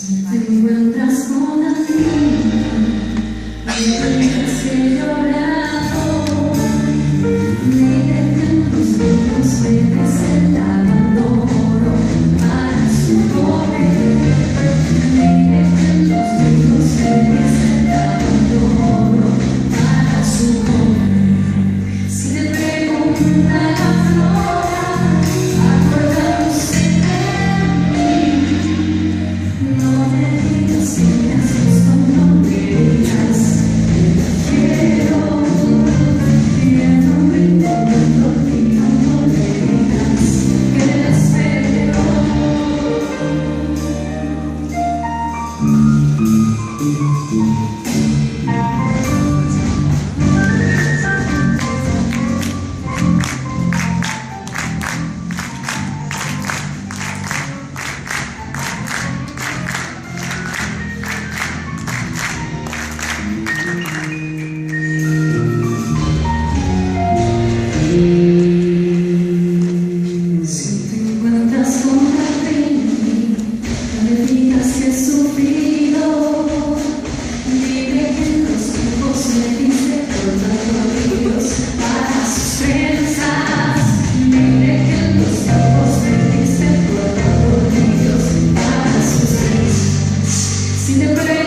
Yes. See the